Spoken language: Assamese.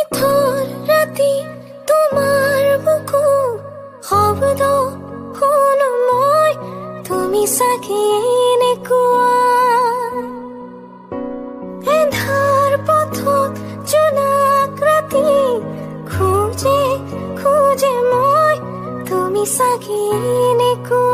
নিথৰ ৰাতি তোমাৰ বুকু শব্দ শুন মই তুমি চাগে এনেকুৱা এন্ধাৰ পথত জোনাক ৰাতি খোজে খোজে মই তুমি চাগে এনেকুৱা